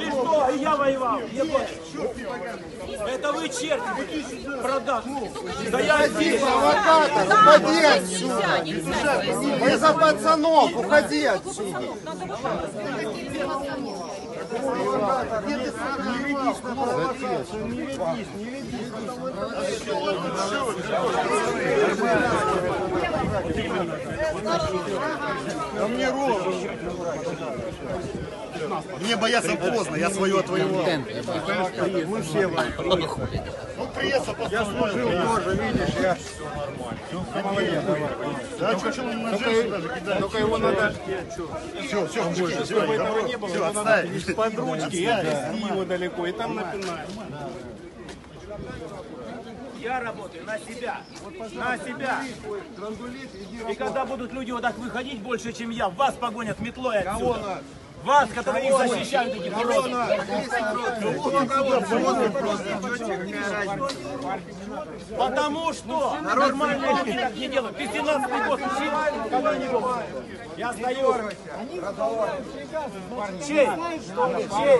И что? И я воевал. Ебать. Это вы черти. Продаж. Да я здесь. Провокатор, уходи отсюда. Мы за пацанов, уходи отсюда. Да мне ровно. Мне бояться поздно, я свое отвоевал. Мы все воюем. Ну, кресло Я служил тоже, видишь, я... Да, чуть на женщин даже кидает. Только его надо... Все, все, мужики, все, Этого не было, все, его надо отставить. под ручки и отвезти его далеко, и там напинаем. Я работаю на себя. На себя. И когда будут люди вот так выходить больше, чем я, вас погонят метлой отсюда. Вас, которые их защищают, этих уродов. Потому что нормальные люди так не делают. Ты 17 год учил когда-нибудь? Я стою. Чей? Чей?